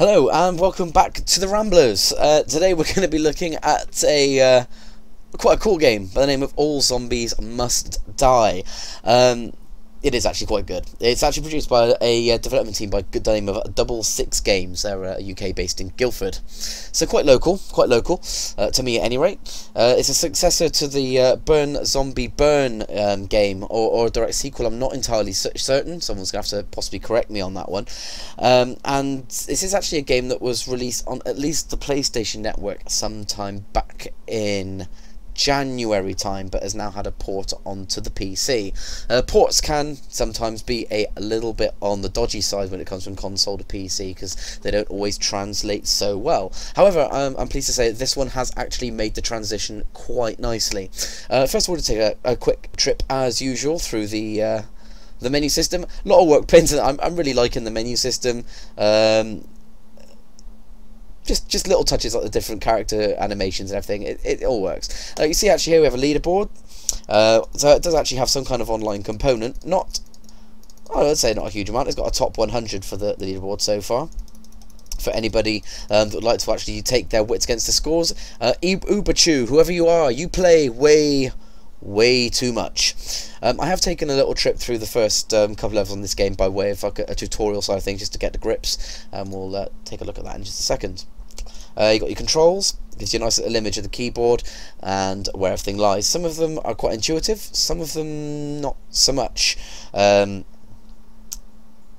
Hello and welcome back to the Ramblers. Uh, today we're going to be looking at a uh, quite a cool game by the name of All Zombies Must Die. Um, it is actually quite good. It's actually produced by a uh, development team by good name of Double Six Games. They're uh, UK based in Guildford, so quite local, quite local uh, to me at any rate. Uh, it's a successor to the uh, Burn Zombie Burn um, game, or, or a direct sequel. I'm not entirely certain. Someone's gonna have to possibly correct me on that one. Um, and this is actually a game that was released on at least the PlayStation Network sometime back in January time, but has now had a port onto the PC. Uh, ports can sometimes be a little bit on the dodgy side when it comes from console to PC because they don't always translate so well. However, um, I'm pleased to say that this one has actually made the transition quite nicely. Uh, first of all, to take a, a, quick trip as usual through the. Uh, the menu system, a lot of work pins. I'm, I'm really liking the menu system. Um, just just little touches like the different character animations and everything. It, it all works. Uh, you see actually here we have a leaderboard. Uh, so it does actually have some kind of online component. Not, oh, I'd say not a huge amount. It's got a top 100 for the, the leaderboard so far. For anybody um, that would like to actually take their wits against the scores, uh, whoever you are, you play way, way too much. Um, I have taken a little trip through the first um, couple levels on this game by way of like a, a, tutorial side of things just to get the grips, and we'll uh, take a look at that in just a second. Uh, you got your controls, gives you a nice little image of the keyboard and where everything lies. Some of them are quite intuitive, some of them not so much. Um,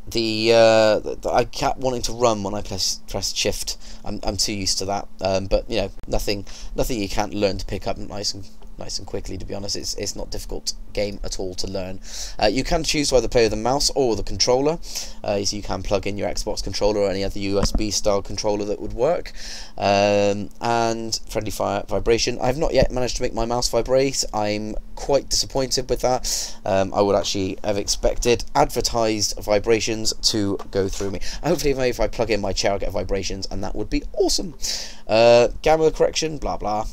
the, uh, the, I kept wanting to run when I press press shift. I'm I'm too used to that. Um, but you know, nothing nothing you can't learn to pick up nice and nice and quickly to be honest. It's, it's not difficult game at all to learn. Uh, you can choose whether to play with the mouse or the controller. Uh, so you can plug in your Xbox controller or any other USB style controller that would work. Um, and friendly fire vibration. I've not yet managed to make my mouse vibrate. I'm quite disappointed with that. Um, I would actually have expected advertised vibrations to go through me. Hopefully if I plug in my chair I'll get vibrations and that would be awesome. Uh, gamma correction blah blah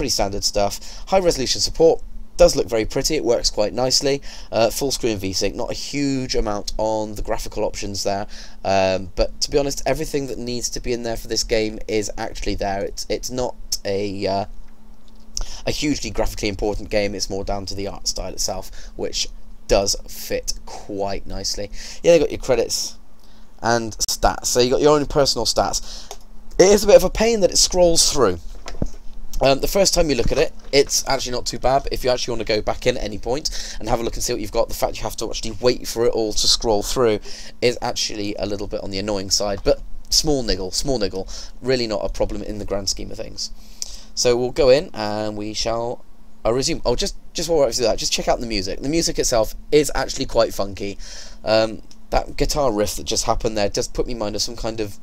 pretty standard stuff. High resolution support does look very pretty, it works quite nicely. Uh, full screen VSync, not a huge amount on the graphical options there, um, but to be honest, everything that needs to be in there for this game is actually there. It's it's not a uh, a hugely graphically important game. It's more down to the art style itself, which does fit quite nicely. Yeah, you got your credits and stats. So you got your own personal stats. It is a bit of a pain that it scrolls through. Um, the first time you look at it, it's actually not too bad. If you actually want to go back in at any point and have a look and see what you've got, the fact you have to actually wait for it all to scroll through is actually a little bit on the annoying side. But small niggle, small niggle, really not a problem in the grand scheme of things. So we'll go in and we shall uh, resume. Oh, just just while we're do that, just check out the music. The music itself is actually quite funky. Um, that guitar riff that just happened there just put me in mind of some kind of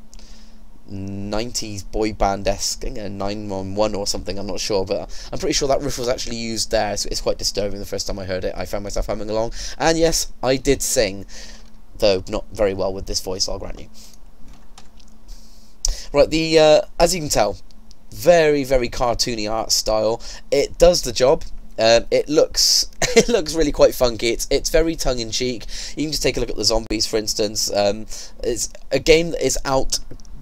90s boy band esque, 911 or something, I'm not sure, but I'm pretty sure that riff was actually used there, so it's quite disturbing the first time I heard it. I found myself humming along, and yes, I did sing, though not very well with this voice, I'll grant you. Right, the uh, as you can tell, very, very cartoony art style. It does the job. Um, it looks it looks really quite funky. It's it's very tongue in cheek. You can just take a look at the zombies, for instance. Um, it's a game that is out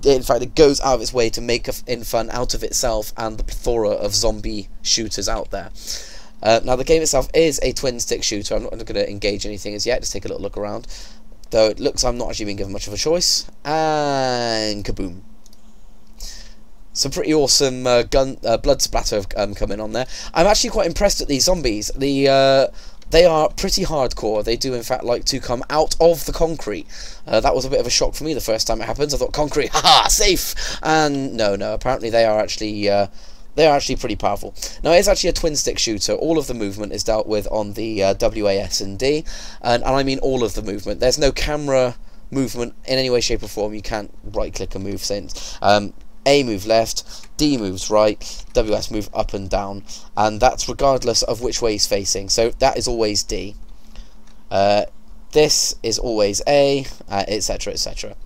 in fact, it goes out of its way to make in fun out of itself and the plethora of zombie shooters out there. Uh, now, the game itself is a twin stick shooter. I'm not going to engage anything as yet. Just take a little look around. Though it looks I'm not actually being given much of a choice. And kaboom. Some pretty awesome uh, gun uh, blood splatter um, coming on there. I'm actually quite impressed at these zombies. The uh, they are pretty hardcore. They do, in fact, like to come out of the concrete. Uh, that was a bit of a shock for me the first time it happens. I thought, concrete, haha, safe! And no, no, apparently they are actually... Uh, they are actually pretty powerful. Now, it is actually a twin-stick shooter. All of the movement is dealt with on the uh, WAS and D, and, and I mean all of the movement. There's no camera movement in any way, shape, or form. You can't right-click a move since. Um, a move left, D moves right, WS move up and down, and that's regardless of which way he's facing. So that is always D. Uh, this is always A, etc., uh, etc.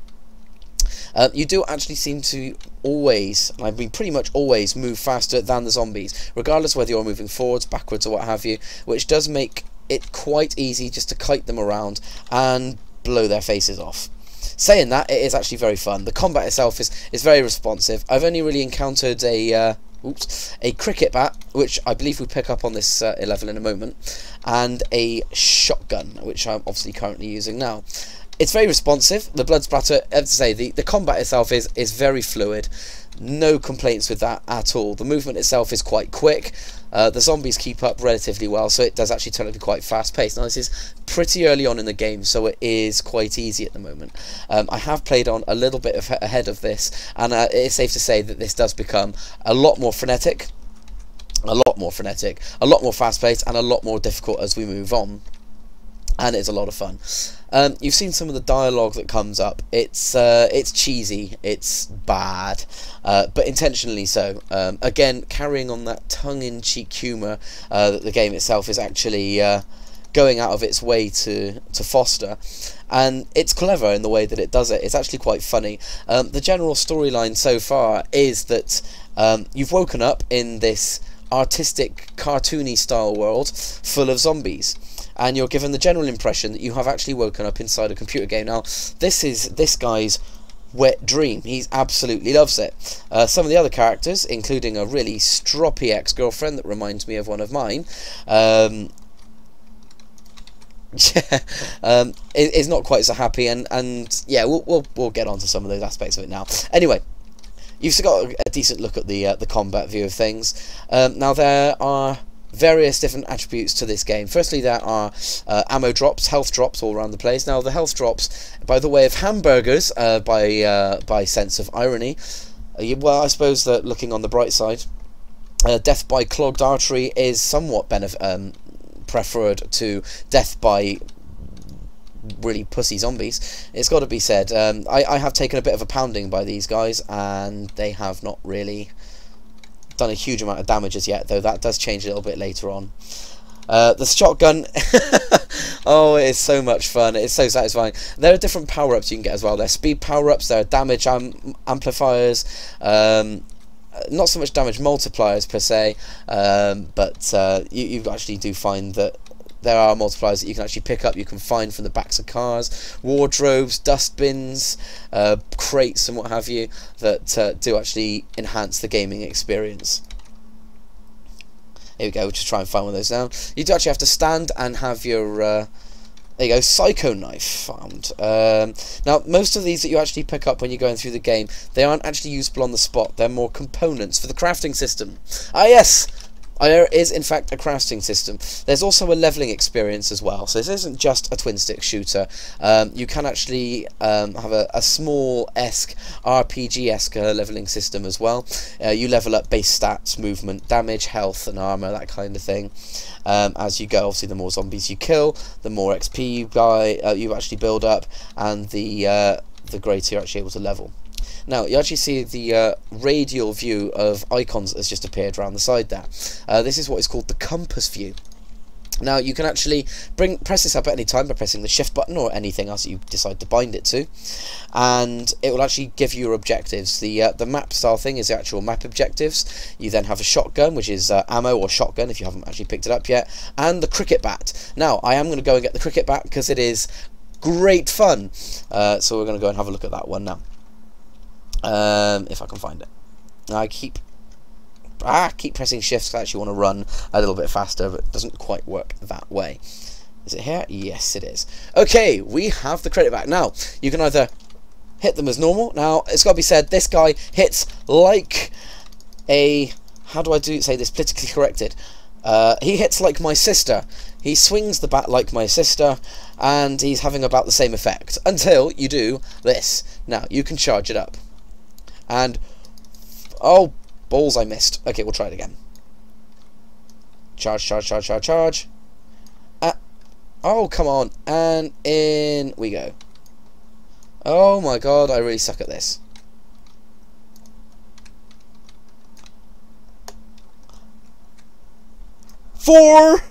Uh, you do actually seem to always, I mean pretty much always, move faster than the zombies, regardless whether you're moving forwards, backwards, or what have you, which does make it quite easy just to kite them around and blow their faces off. Saying that, it is actually very fun. The combat itself is, is very responsive. I've only really encountered a uh, oops, a cricket bat, which I believe we pick up on this uh, level in a moment, and a shotgun, which I'm obviously currently using now. It's very responsive. The blood splatter, as I say, the, the combat itself is, is very fluid. No complaints with that at all. The movement itself is quite quick. Uh, the zombies keep up relatively well, so it does actually turn out to be quite fast paced. Now, this is pretty early on in the game, so it is quite easy at the moment. Um, I have played on a little bit of, ahead of this, and uh, it's safe to say that this does become a lot more frenetic, a lot more frenetic, a lot more fast paced, and a lot more difficult as we move on and it's a lot of fun. Um, you've seen some of the dialogue that comes up. It's uh, it's cheesy, it's bad, uh, but intentionally so. Um, again, carrying on that tongue-in-cheek humour uh, that the game itself is actually uh, going out of its way to to foster, and it's clever in the way that it does it. It's actually quite funny. Um, the general storyline so far is that um, you've woken up in this artistic, cartoony style world full of zombies and you're given the general impression that you have actually woken up inside a computer game. Now, this is this guy's wet dream. He absolutely loves it. Uh, some of the other characters, including a really stroppy ex-girlfriend that reminds me of one of mine, um, yeah, um, is not quite so happy, and and yeah, we'll we'll we'll get some of those aspects of it now. Anyway. You've got a decent look at the uh, the combat view of things. Um, now there are various different attributes to this game. Firstly, there are uh, ammo drops, health drops all around the place. Now, the health drops, by the way of hamburgers, uh, by uh, by sense of irony. Uh, well, I suppose that looking on the bright side, uh, death by clogged artery is somewhat benef- um, preferred to death by really pussy zombies. It's got to be said. Um, I, I have taken a bit of a pounding by these guys, and they have not really done a huge amount of damage as yet, though that does change a little bit later on. Uh, the shotgun, oh, it is so much fun. It's so satisfying. There are different power-ups you can get as well. There are speed power-ups, there are damage am amplifiers, um, not so much damage multipliers per se, um, but uh, you, you actually do find that there are multipliers that you can actually pick up, you can find from the backs of cars, wardrobes, dustbins, uh, crates and what have you, that uh, do actually enhance the gaming experience. Here we go, we'll just try and find one of those now. You do actually have to stand and have your... Uh, there you go, Psycho Knife found. Um, now, most of these that you actually pick up when you're going through the game, they aren't actually usable on the spot. They're more components for the crafting system. Ah, yes! There is, in fact, a crafting system. There's also a leveling experience as well. So this isn't just a twin-stick shooter. Um, you can actually um, have a, a small-esque, RPG-esque uh, leveling system as well. Uh, you level up base stats, movement, damage, health, and armor, that kind of thing. Um, as you go, obviously, the more zombies you kill, the more XP you buy, uh, you actually build up, and the uh, the greater you're actually able to level. Now, you actually see the uh, radial view of icons that's just appeared around the side there. Uh, this is what is called the compass view. Now you can actually bring press this up at any time by pressing the shift button or anything else that you decide to bind it to, and it will actually give you your objectives. The uh, the map style thing is the actual map objectives. You then have a shotgun, which is uh, ammo or shotgun if you haven't actually picked it up yet, and the cricket bat. Now I am going to go and get the cricket bat because it is great fun. Uh, so we're going to go and have a look at that one now. Um, if I can find it. I keep ah keep pressing shifts. I actually want to run a little bit faster, but it doesn't quite work that way. Is it here? Yes, it is. Okay, we have the credit back. Now, you can either hit them as normal. Now, it's got to be said, this guy hits like a... How do I do say this politically corrected? Uh, he hits like my sister. He swings the bat like my sister, and he's having about the same effect. Until you do this. Now, you can charge it up. And, oh, balls I missed. Okay, we'll try it again. Charge, charge, charge, charge, charge. Uh, oh, come on. And in we go. Oh my god, I really suck at this. Four!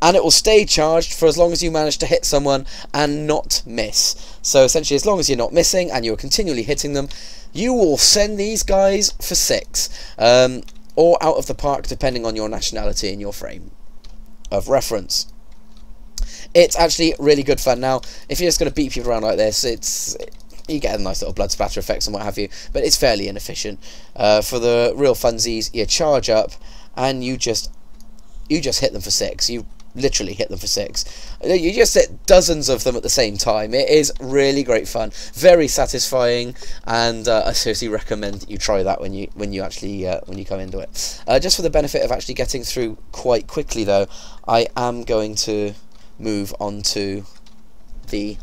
And it will stay charged for as long as you manage to hit someone and not miss. So essentially, as long as you're not missing and you're continually hitting them, you will send these guys for six, um, or out of the park depending on your nationality and your frame of reference. it's actually really good fun. Now, if you're just going to beat people around like this, it's you get a nice little blood splatter effects and what have you, but it's fairly inefficient. Uh, for the real funsies, you charge up and you just you just hit them for six. You literally hit them for six. You just hit dozens of them at the same time. It is really great fun, very satisfying, and uh, I seriously recommend you try that when you when you actually uh, when you come into it. Uh, just for the benefit of actually getting through quite quickly, though, I am going to move on to the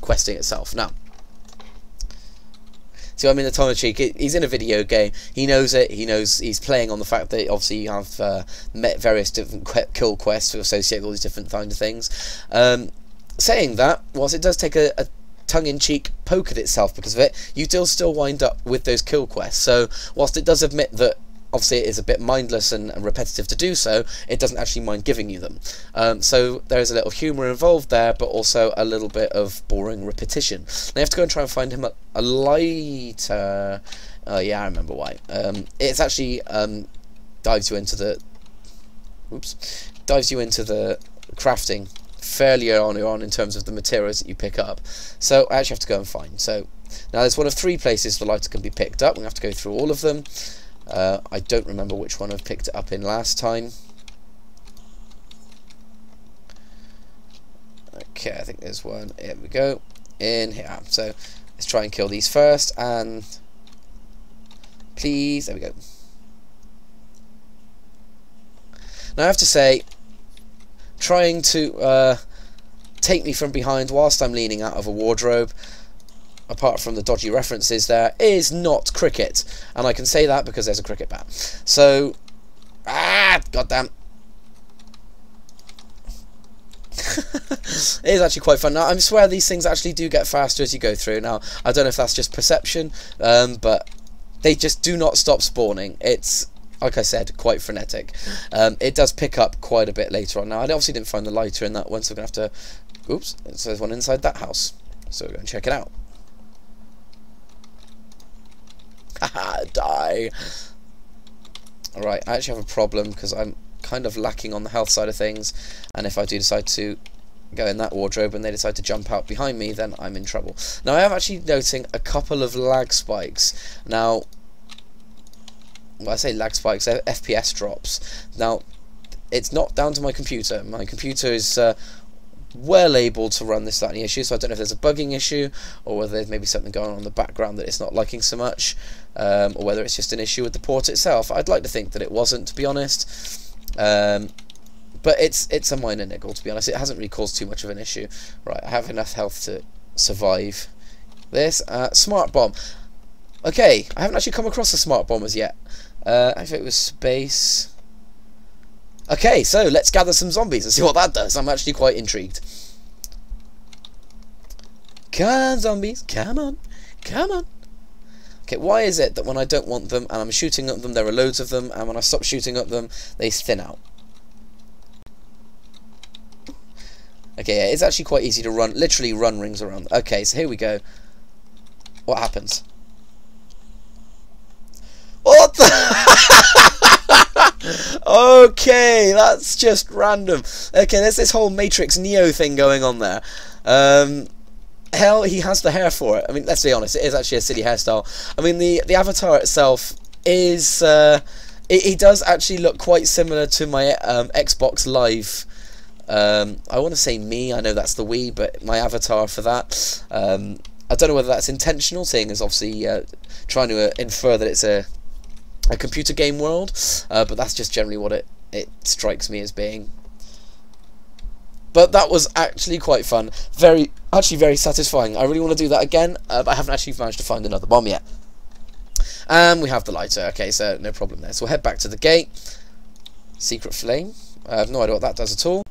questing itself now. So I mean, the Tonachik, he's in a video game. He knows it. He knows he's playing on the fact that obviously you have uh, met various different kill quests associated with all these different kind of things. Um, saying that, whilst it does take a, a tongue-in-cheek poke at itself because of it, you still still wind up with those kill quests. So whilst it does admit that obviously it is a bit mindless and, and, repetitive to do so, it doesn't actually mind giving you them. Um, so there is a little humour involved there, but also a little bit of boring repetition. Now you have to go and try and find him a, a lighter. Uh, yeah, I remember why. Um, it's actually um, dives you into the. Oops, dives you into the crafting fairly early on in terms of the materials that you pick up. So I actually have to go and find. So now there's one of three places the lighter can be picked up. We have to go through all of them. Uh, I don't remember which one I've picked it up in last time. Okay, I think there's one. Here we go. In here. So let's try and kill these first. And please, there we go. Now I have to say, trying to uh, take me from behind whilst I'm leaning out of a wardrobe apart from the dodgy references there, is not cricket. And I can say that because there's a cricket bat. So, ah, goddamn. it is actually quite fun. Now, I swear these things actually do get faster as you go through. Now, I don't know if that's just perception, um, but they just do not stop spawning. It's, like I said, quite frenetic. Um, it does pick up quite a bit later on. Now, I obviously didn't find the lighter in that one, so we're going to have to... Oops, so there's one inside that house. So we're going to check it out. Die. Alright, I actually have a problem because I'm kind of lacking on the health side of things. And if I do decide to go in that wardrobe and they decide to jump out behind me, then I'm in trouble. Now, I am actually noting a couple of lag spikes. Now, well, I say lag spikes, FPS drops. Now, it's not down to my computer. My computer is uh, well able to run this without any issue. So I don't know if there's a bugging issue or whether there's maybe something going on in the background that it's not liking so much, um, or whether it's just an issue with the port itself. I'd like to think that it wasn't, to be honest. Um, but it's it's a minor niggle, to be honest. It hasn't really caused too much of an issue. Right, I have enough health to survive this. Uh, smart bomb. Okay, I haven't actually come across the smart bombers yet. Uh, if it was space... Okay, so let's gather some zombies and see what that does. I'm actually quite intrigued. Come on, zombies. Come on. Come on. Okay, why is it that when I don't want them and I'm shooting at them, there are loads of them, and when I stop shooting at them, they thin out? Okay, yeah, it's actually quite easy to run, literally run rings around. Okay, so here we go. What happens? What the? Okay, that's just random. Okay, there's this whole Matrix Neo thing going on there. Um, hell, he has the hair for it. I mean, let's be honest, it is actually a silly hairstyle. I mean, the the avatar itself is. Uh, it, it does actually look quite similar to my um, Xbox Live. Um, I want to say Mii. I know that's the Wii, but my avatar for that. Um, I don't know whether that's intentional, seeing as obviously uh, trying to uh, infer that it's a a computer game world, uh, but that's just generally what it, it strikes me as being. But that was actually quite fun. Very, actually very satisfying. I really want to do that again, uh, but I haven't actually managed to find another bomb yet. And we have the lighter. Okay, so no problem there. So we'll head back to the gate. Secret flame. I have no idea what that does at all.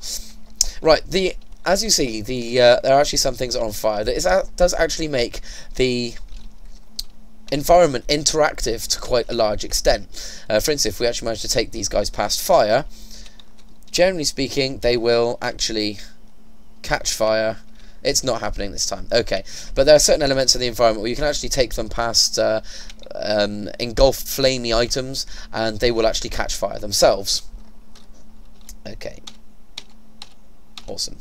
Right, the as you see, the uh, there are actually some things on fire. That is, does actually make the environment interactive to quite a large extent. Uh, for instance, if we actually manage to take these guys past fire, generally speaking, they will actually catch fire. It's not happening this time. Okay, but there are certain elements of the environment where you can actually take them past uh, um, engulfed flamey items, and they will actually catch fire themselves. Okay. Awesome.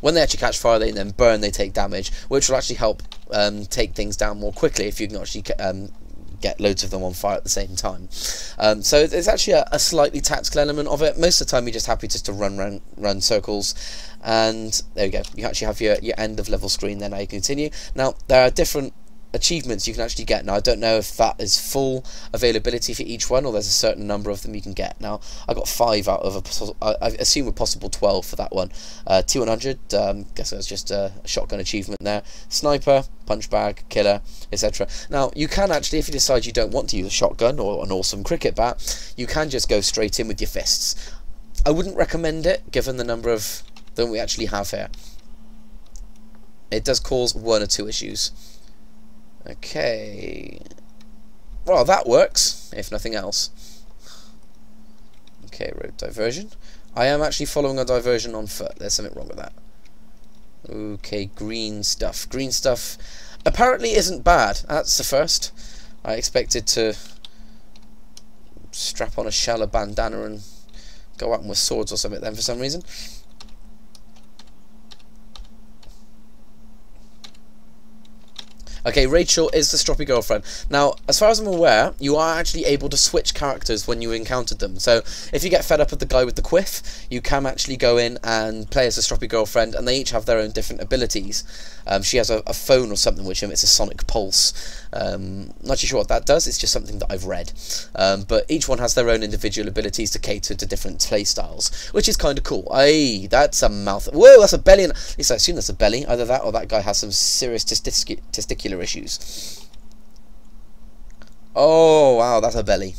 when they actually catch fire, they then burn, they take damage, which will actually help um, take things down more quickly if you can actually um, get loads of them on fire at the same time. Um, so there's actually a, a, slightly tactical element of it. Most of the time you're just happy just to run run, run circles and there you go. You actually have your, your end of level screen then now you continue. Now there are different achievements you can actually get. Now, I don't know if that is full availability for each one or there's a certain number of them you can get. Now, I got five out of a, I assume a possible 12 for that one. Uh, T100, um, guess that's just a shotgun achievement there. Sniper, punch bag, killer, etc. Now, you can actually, if you decide you don't want to use a shotgun or an awesome cricket bat, you can just go straight in with your fists. I wouldn't recommend it, given the number of them we actually have here. It does cause one or two issues. Okay. Well, that works, if nothing else. Okay, road diversion. I am actually following a diversion on foot. There's something wrong with that. Okay, green stuff. Green stuff apparently isn't bad. That's the first. I expected to strap on a shallow bandana and go out with swords or something then for some reason. Okay, Rachel is the stroppy girlfriend. Now, as far as I'm aware, you are actually able to switch characters when you encountered them. So, if you get fed up with the guy with the quiff, you can actually go in and play as the stroppy girlfriend, and they each have their own different abilities. Um, she has a, a, phone or something which emits a sonic pulse. Um, not too sure what that does, it's just something that I've read. Um, but each one has their own individual abilities to cater to different playstyles, which is kind of cool. Aye, that's a mouth. Whoa, that's a belly. At least I assume that's a belly. Either that or that guy has some serious issues. Oh, wow, that's a belly.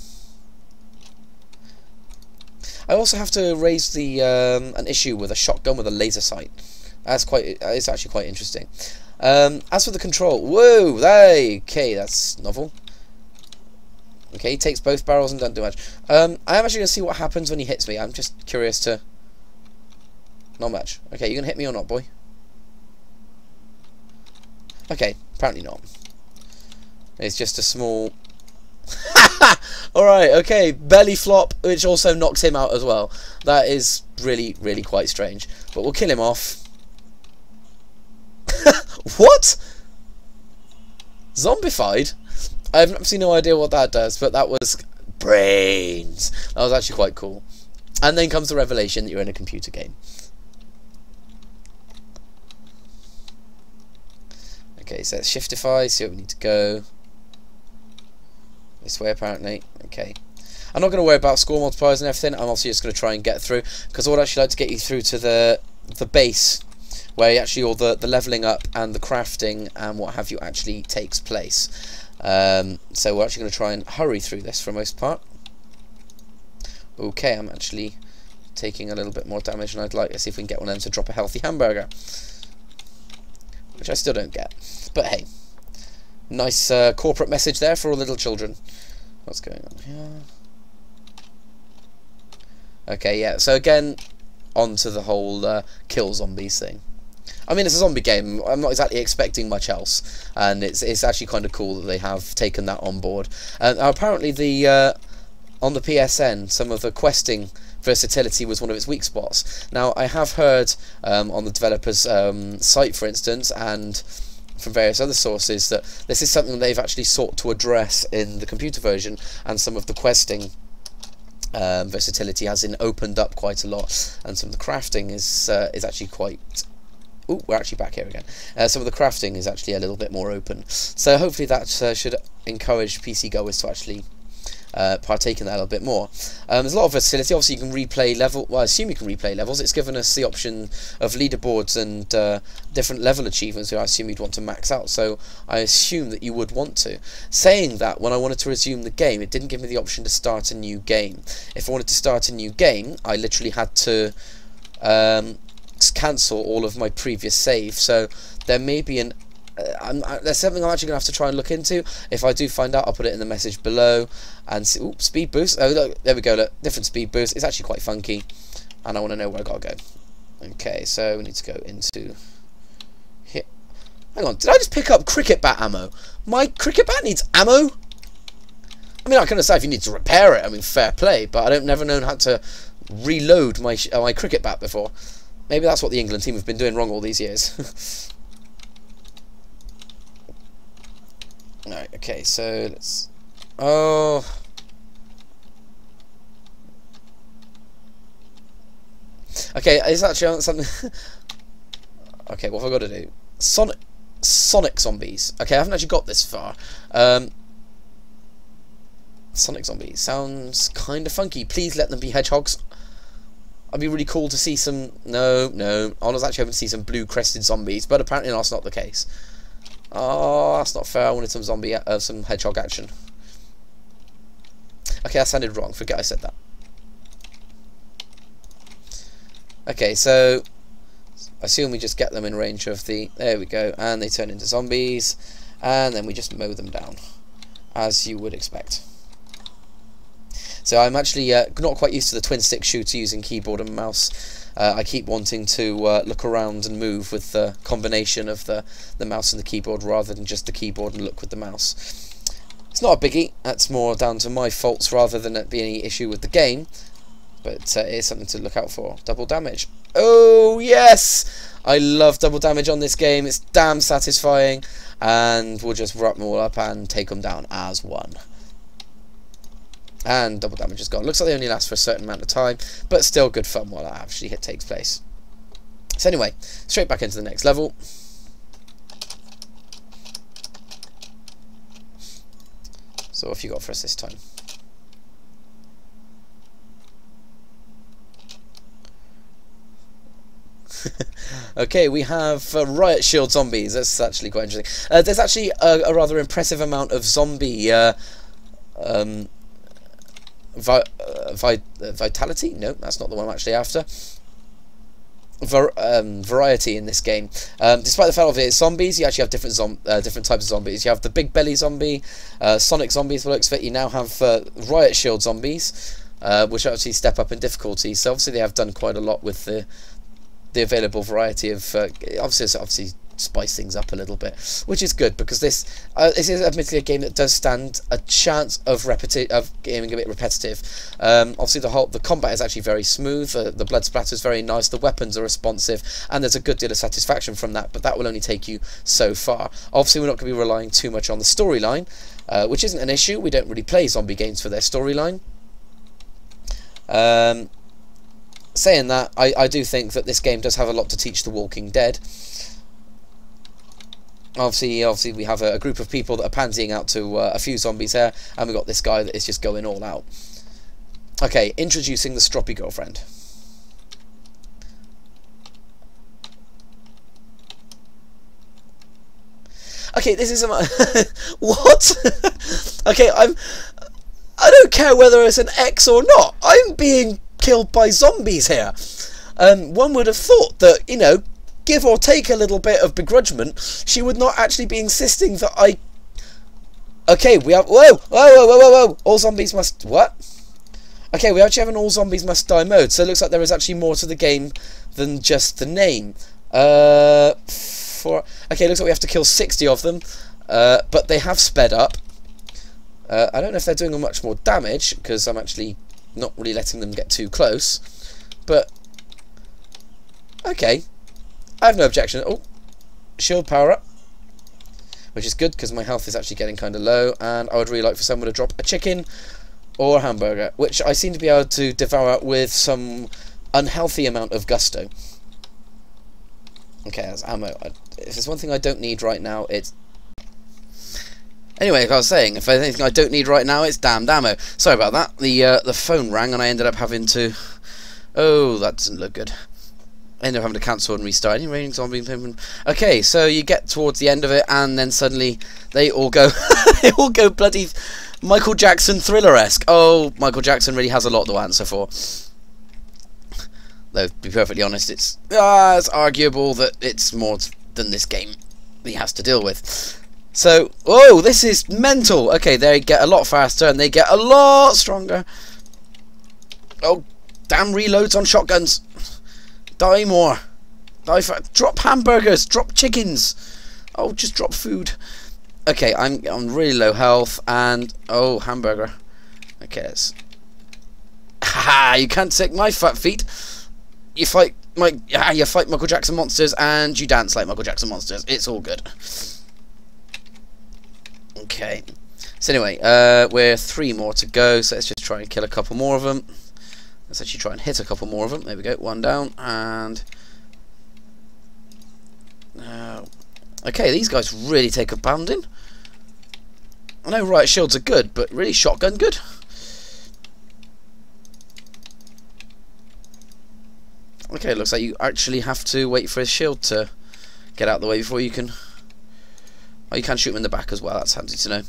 I also have to raise the um, an issue with a shotgun with a laser sight. That's quite. It's actually quite interesting. Um, as for the control, whoa, hey, okay, that's novel. Okay, he takes both barrels and doesn't do much. Um, I am actually going to see what happens when he hits me. I'm just curious to... Not much. Okay, you going to hit me or not, boy? Okay, apparently not. It's just a small... Alright, okay, belly flop, which also knocks him out as well. That is really, really quite strange. But we'll kill him off. what? Zombified? I have absolutely no idea what that does, but that was brains. That was actually quite cool. And then comes the revelation that you're in a computer game. Okay, so let's shiftify, see where we need to go. This way, apparently. Okay. I'm not going to worry about score multipliers and everything. I'm also just going to try and get through, because I would actually like to get you through to the the base where actually all the, the leveling up and the crafting and what have you actually takes place. Um, so we're actually going to try and hurry through this for most part. Okay, I'm actually taking a little bit more damage and I'd like to see if we can get one of them to drop a healthy hamburger. Which I still don't get. But hey, nice uh, corporate message there for all little children. What's going on here? Okay, yeah, so again, on to the whole uh, kill zombies thing. I mean, it's a zombie game. I'm not exactly expecting much else, and it's it's actually kind of cool that they have taken that on board. And apparently, the uh, on the PSN, some of the questing versatility was one of its weak spots. Now, I have heard um, on the developer's um, site, for instance, and from various other sources that this is something they've actually sought to address in the computer version, and some of the questing um, versatility has in opened up quite a lot, and some of the crafting is uh, is actually quite Ooh, we're actually back here again. Uh, some of the crafting is actually a little bit more open. So hopefully that uh, should encourage PC goers to actually uh, partake in that a little bit more. Um, there's a lot of versatility. Obviously, you can replay level. Well, I assume you can replay levels. It's given us the option of leaderboards and uh, different level achievements, I assume you'd want to max out. So I assume that you would want to. Saying that, when I wanted to resume the game, it didn't give me the option to start a new game. If I wanted to start a new game, I literally had to. Um, cancel all of my previous saves. So there may be an uh, uh, there's something I'm actually going to have to try and look into. If I do find out, I'll put it in the message below. And see, ooh, speed boost. Oh, look, there we go. Look, different speed boost. It's actually quite funky. And I want to know where i got to go. Okay, so we need to go into. Hang on, did I just pick up cricket bat ammo? My cricket bat needs ammo? I mean, I can understand if you need to repair it. I mean, fair play. But I don't never known how to reload my uh, my cricket bat before. Maybe that's what the England team have been doing wrong all these years. Alright, okay, so let's... Oh... Okay, is actually something... okay, what have I got to do? Sonic... Sonic zombies. Okay, I haven't actually got this far. Um, Sonic zombies. Sounds kind of funky. Please let them be hedgehogs. I'd be really cool to see some... No, no. I was actually hoping to see some blue-crested zombies, but apparently that's not the case. Oh, that's not fair. I wanted some zombie, uh, some hedgehog action. Okay, that sounded wrong. Forget I said that. Okay, so I assume we just get them in range of the... There we go. And they turn into zombies. And then we just mow them down. As you would expect. So I'm actually uh, not quite used to the twin stick shooter using keyboard and mouse. Uh, I keep wanting to uh, look around and move with the combination of the, the mouse and the keyboard rather than just the keyboard and look with the mouse. It's not a biggie, that's more down to my faults rather than it being any issue with the game, but uh, it is something to look out for. Double damage. Oh, yes! I love double damage on this game, it's damn satisfying, and we'll just wrap them all up and take them down as one. And double damage is gone. Looks like they only last for a certain amount of time, but still good fun while that actually hit takes place. So anyway, straight back into the next level. So what have you got for us this time? okay, we have uh, Riot Shield zombies. That's actually quite interesting. Uh, there's actually a, a, rather impressive amount of zombie uh, um, Vi uh, uh, Vitality? No, that's not the one I'm actually after. Var um, variety in this game. Um, despite the fact of it zombies, you actually have different uh, different types of zombies. You have the big belly zombie, uh, Sonic zombies, for looks of it. You now have uh, Riot Shield zombies, uh, which actually step up in difficulty. So obviously they have done quite a lot with the the available variety of. Obviously, obviously spice things up a little bit, which is good because this uh, this is admittedly a game that does stand a chance of repeti- of getting a bit repetitive. Um, obviously, the whole the combat is actually very smooth. Uh, the blood splatter is very nice. The weapons are responsive, and there's a good deal of satisfaction from that. But that will only take you so far. Obviously, we're not going to be relying too much on the storyline, uh, which isn't an issue. We don't really play zombie games for their storyline. Um, saying that, I, I do think that this game does have a lot to teach The Walking Dead obviously, obviously we have a, a, group of people that are pansying out to uh, a few zombies here, and we've got this guy that is just going all out. Okay, introducing the stroppy girlfriend. Okay, this is a what? okay, I'm. I don't care whether it's an X or not. I'm being killed by zombies here. Um, one would have thought that you know give or take a little bit of begrudgment, she would not actually be insisting that I... Okay, we have... Whoa! Whoa, whoa, whoa, whoa, whoa! All zombies must... What? Okay, we actually have an all zombies must die mode, so it looks like there is actually more to the game than just the name. Uh... For... Okay, looks like we have to kill 60 of them, uh, but they have sped up. Uh, I don't know if they're doing much more damage, because I'm actually not really letting them get too close. But, okay, I have no objection. Oh, shield power up. Which is good because my health is actually getting kind of low. And I would really like for someone to drop a chicken or a hamburger. Which I seem to be able to devour with some unhealthy amount of gusto. Okay, that's ammo. If there's one thing I don't need right now, it's... Anyway, like I was saying, if there's anything I don't need right now, it's damned ammo. Sorry about that. The uh, the phone rang and I ended up having to... Oh, that doesn't look good end up having to cancel and restart. Any raining zombie Okay, so you get towards the end of it, and then suddenly they all go, they all go bloody Michael Jackson thriller-esque. Oh, Michael Jackson really has a lot to answer for. Though, to be perfectly honest, it's uh, it's arguable that it's more than this game he has to deal with. So, oh, this is mental. Okay, they get a lot faster and they get a lot stronger. Oh, damn reloads on shotguns. Die more. Die for drop hamburgers. Drop chickens. Oh, just drop food. Okay, I'm on really low health and oh hamburger. Okay, it's Haha, you can't take my fat feet. You fight Mike, yeah, you fight Michael Jackson monsters and you dance like Michael Jackson monsters. It's all good. Okay. So anyway, uh, we're three more to go, so let's just try and kill a couple more of them. Let's actually try and hit a couple more of them. There we go, one down, and... Uh, okay, these guys really take a pounding. I know riot shields are good, but really shotgun good? Okay, looks like you actually have to wait for his shield to get out of the way before you can... Oh, you can shoot him in the back as well, that's handy to know.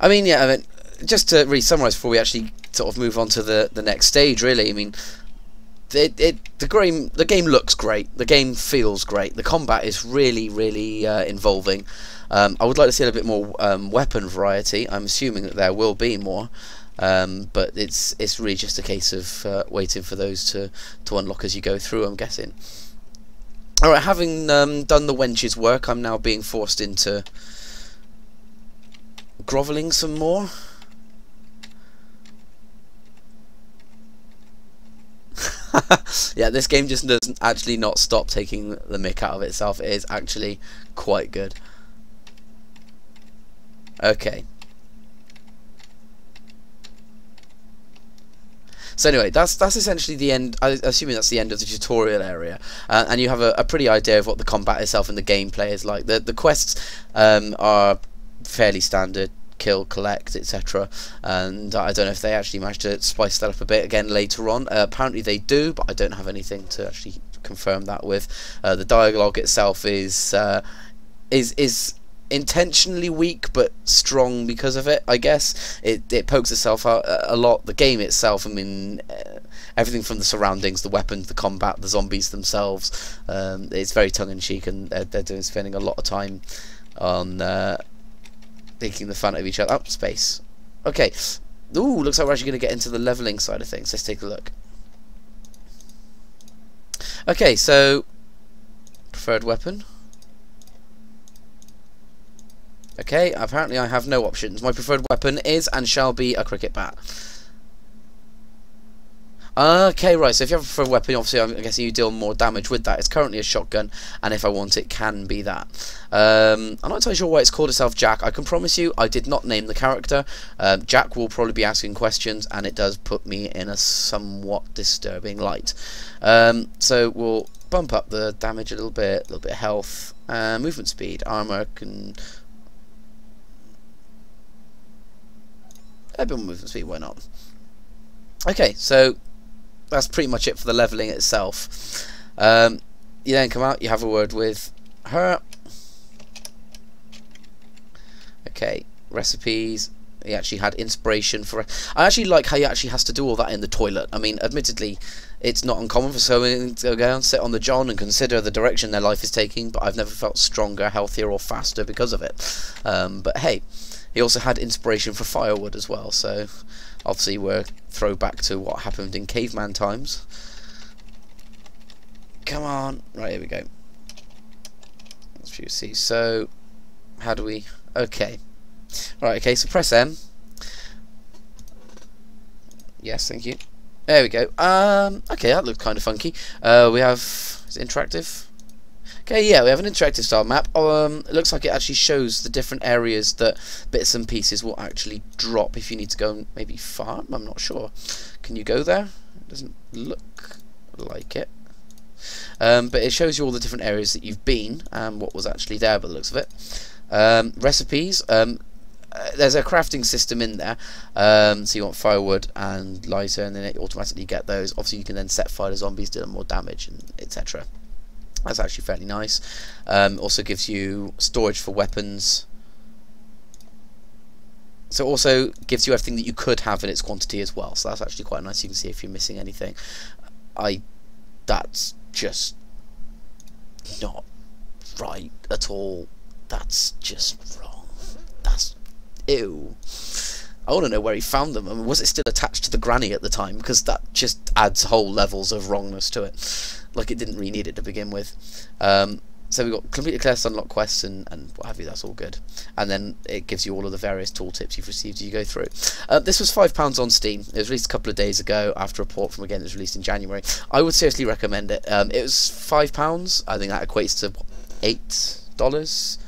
I mean, yeah, I mean, just to really summarise before we actually sort of move on to the, the next stage, really, I mean, it, it, the game the game looks great. The game feels great. The combat is really really uh, involving. Um, I would like to see a little bit more um, weapon variety. I'm assuming that there will be more, um, but it's it's really just a case of uh, waiting for those to to unlock as you go through. I'm guessing. All right, having um, done the wench's work, I'm now being forced into groveling some more. yeah, this game just doesn't actually not stop taking the mick out of itself. It is actually quite good. Okay. So anyway, that's that's essentially the end. I assuming that's the end of the tutorial area, uh, and you have a, a, pretty idea of what the combat itself and the gameplay is like. The the quests um, are fairly standard kill, collect, etc. And I don't know if they actually managed to spice that up a bit again later on. Uh, apparently they do, but I don't have anything to actually confirm that with. Uh, the dialogue itself is uh, is is intentionally weak but strong because of it. I guess it it pokes itself out a lot. The game itself, I mean, uh, everything from the surroundings, the weapons, the combat, the zombies themselves. Um, it's very tongue in cheek, and they're, they're doing spending a lot of time on uh, making the fun of each other. Up oh, space. Okay. Ooh, looks like we're actually going to get into the leveling side of things. Let's take a look. Okay, so preferred weapon. Okay, apparently I have no options. My preferred weapon is and shall be a cricket bat. Okay, right, so if you have a weapon, obviously I'm guessing you deal more damage with that. It's currently a shotgun, and if I want it, can be that. Um, I'm not entirely sure why it's called itself Jack. I can promise you, I did not name the character. Um, Jack will probably be asking questions, and it does put me in a somewhat disturbing light. Um, so we'll bump up the damage a little bit, a little bit of health, uh, movement speed, armor can... A bit more movement speed, why not? Okay, so that's pretty much it for the leveling itself. Um, you then come out, you have a word with her. Okay, recipes. He actually had inspiration for. I actually like how he actually has to do all that in the toilet. I mean, admittedly, it's not uncommon for someone to go and sit on the john and consider the direction their life is taking, but I've never felt stronger, healthier, or faster because of it. Um, but hey, he also had inspiration for firewood as well, so obviously we're throwback to what happened in caveman times. Come on. Right, here we go. Let's see. So, how do we... Okay. Right, okay, so press M. Yes, thank you. There we go. Um, okay, that looked kind of funky. Uh, we have... Is interactive? Okay, yeah, we have an interactive style map. Um, it looks like it actually shows the different areas that bits and pieces will actually drop if you need to go and maybe farm. I'm not sure. Can you go there? It doesn't look like it. Um, but it shows you all the different areas that you've been and what was actually there by the looks of it. Um, recipes. Um, uh, there's a crafting system in there. Um, so you want firewood and lighter, and then it automatically get those. Obviously, you can then set fire to zombies, deal more damage, and etc. That's actually fairly nice. Um, also gives you storage for weapons. So also gives you everything that you could have in its quantity as well. So that's actually quite nice. You can see if you're missing anything. I, that's just not right at all. That's just wrong. That's ew. I want to know where he found them. I mean, was it still attached to the granny at the time? Because that just adds whole levels of wrongness to it. Like it didn't really need it to begin with. Um, so we've got complete quest, unlock quests, and, and what have you. That's all good. And then it gives you all of the various tooltips you've received as you go through. Uh, this was five pounds on Steam. It was released a couple of days ago after a port from again. It was released in January. I would seriously recommend it. Um, it was five pounds. I think that equates to eight dollars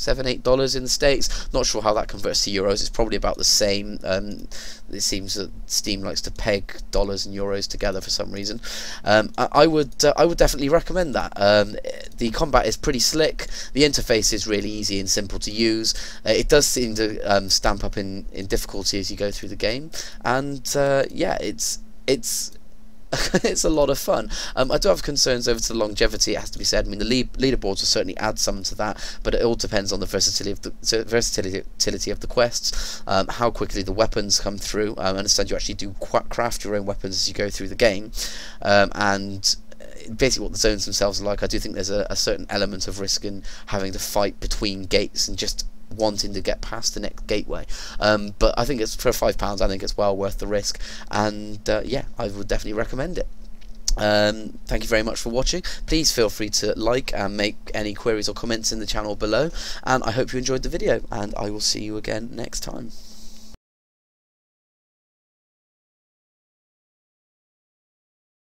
seven eight dollars in the states. Not sure how that converts to euros. It's probably about the same um, it seems that Steam likes to peg dollars and euros together for some reason. Um, I, I, would uh, I would definitely recommend that. Um, the combat is pretty slick. The interface is really easy and simple to use. Uh, it does seem to um, stamp up in, in difficulty as you go through the game. And uh, yeah it's it's it's a lot of fun. Um, I do have concerns over to the longevity. It has to be said. I mean, the lead, leaderboards will certainly add some to that, but it all depends on the versatility of the versatility of the quests, um, how quickly the weapons come through. Um, I understand you actually do craft your own weapons as you go through the game, um, and uh, basically what the zones themselves are like. I do think there's a, a certain element of risk in having to fight between gates and just wanting to get past the next gateway. Um, but I think it's for five pounds. I think it's well worth the risk, and uh, yeah, I would definitely recommend it. Um, thank you very much for watching. Please feel free to like and make any queries or comments in the channel below. And I hope you enjoyed the video, and I will see you again next time.